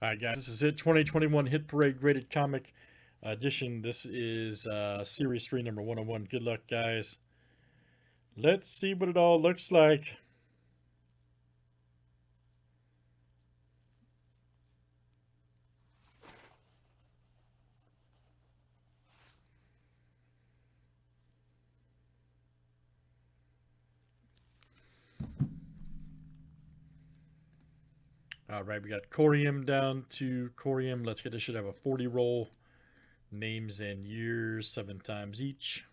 All right, guys, this is it. 2021 Hit Parade Graded Comic Edition. This is uh, Series 3, number 101. Good luck, guys. Let's see what it all looks like. All right, we got Corey M down to Corey M. Let's get this should have a 40 roll. Names and years, seven times each.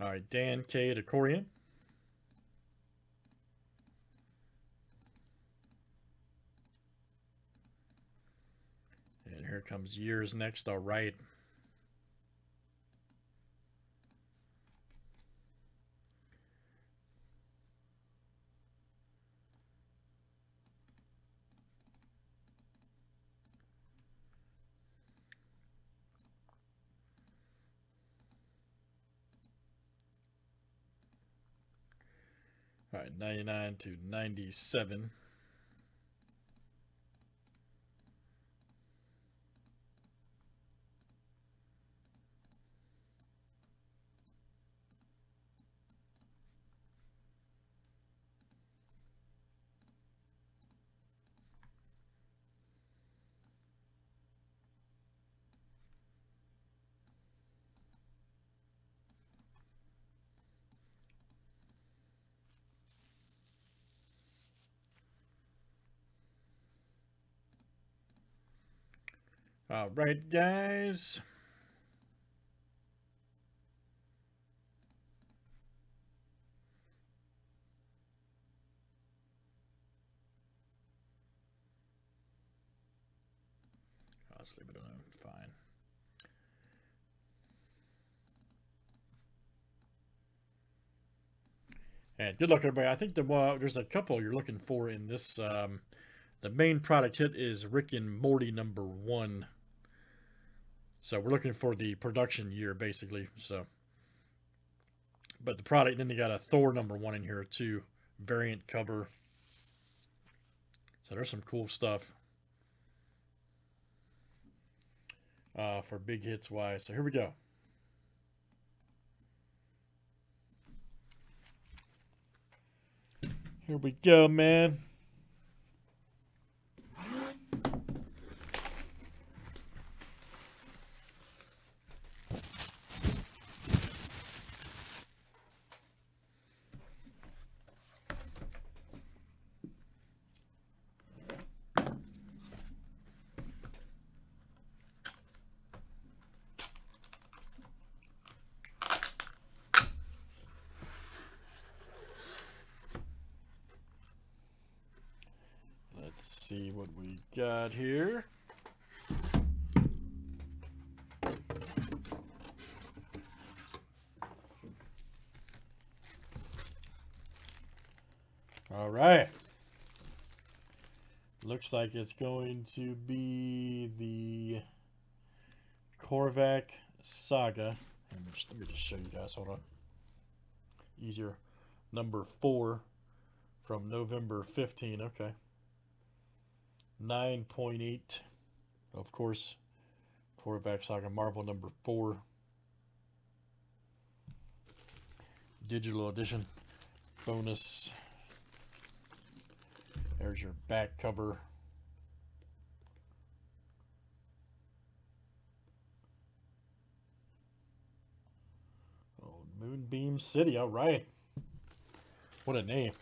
All right, Dan K to Corium. Here comes years next. All right. All right, 99 to 97. All right, guys. I'll sleep it alone. Fine. And good luck, everybody. I think the there's a couple you're looking for in this. Um, the main product hit is Rick and Morty number one. So we're looking for the production year, basically. So, but the product, then they got a Thor number one in here too, variant cover. So there's some cool stuff uh, for big hits wise. So here we go. Here we go, man. See what we got here. All right. Looks like it's going to be the Korvac Saga. Just, let me just show you guys. Hold on. Easier. Number four from November 15. Okay. 9.8, of course, Korvac Saga Marvel number 4. Digital edition bonus. There's your back cover. Oh, Moonbeam City, all right. What a name.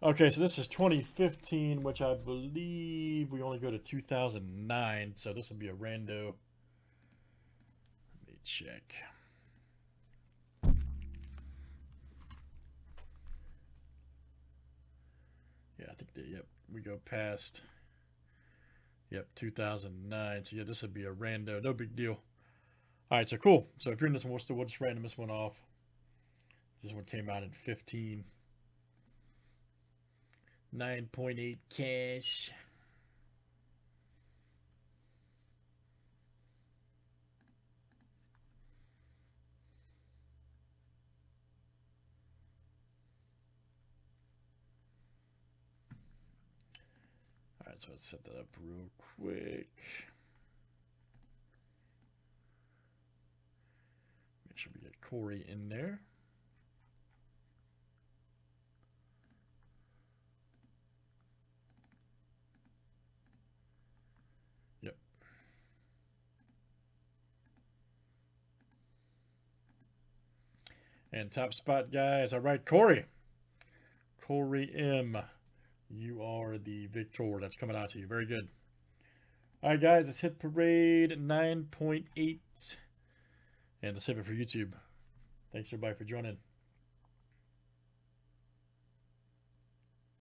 Okay, so this is 2015, which I believe we only go to 2009, so this would be a rando. Let me check. Yeah, I think yep, we go past, yep, 2009. So yeah, this would be a rando, no big deal. All right, so cool. So if you're in this one, we'll just random this one off. This one came out in 15. 9.8 cash. All right, so let's set that up real quick. Make sure we get Corey in there. And top spot guys. All right, Corey. Corey M. You are the victor. That's coming out to you. Very good. All right, guys. Let's hit parade 9.8. And save it for YouTube. Thanks, everybody, for joining.